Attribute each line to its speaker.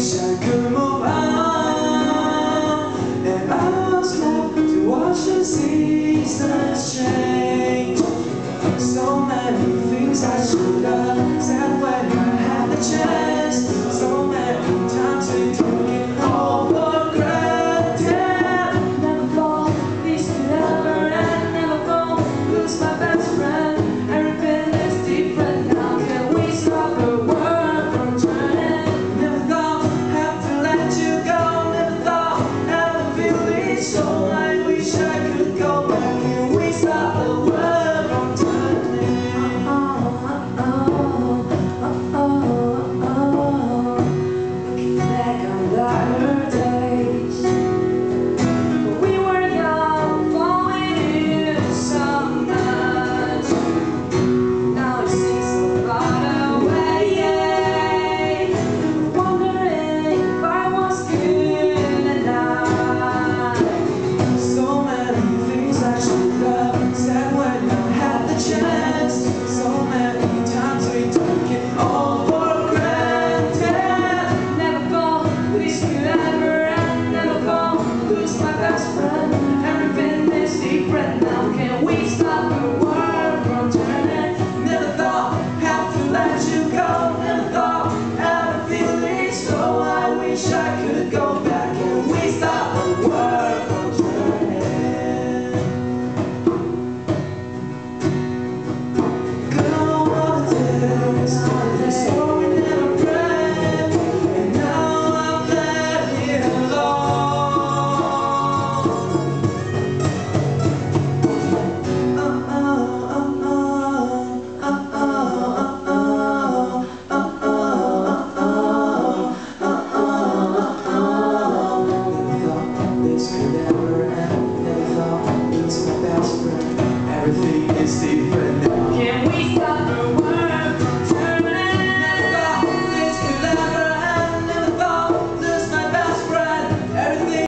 Speaker 1: wish I could move on And I was left to watch the seasons change So many things I should have said when I had the chance. so I
Speaker 2: prosper.